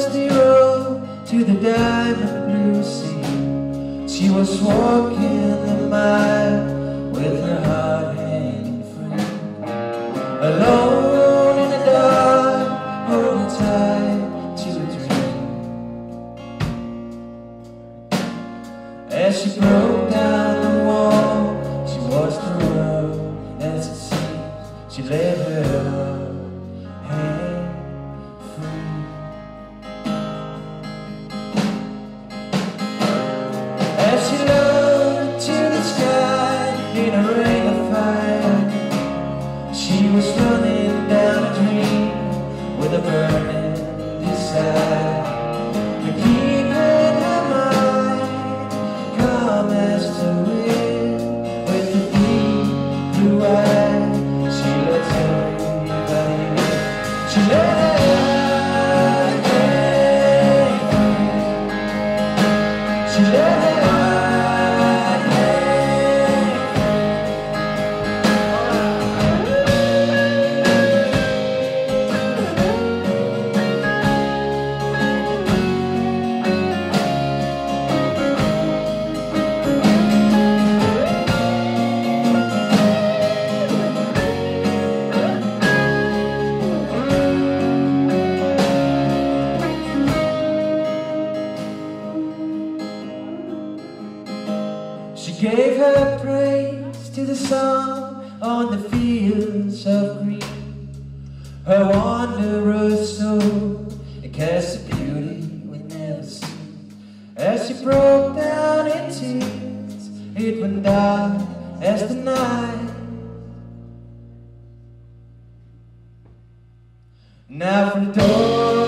she rode to the diamond blue sea. She was walking the mile with her heart hanging free. Alone in the dark, holding tight to a dream. As she broke a burning desire. To in her mind, the wind, with the deep blue eyes, she lets in. She let gave her praise to the sun on the fields of green. Her wanderer's soul, cast a beauty we never seen. As she broke down in tears, it went dark as the night. Now from dawn,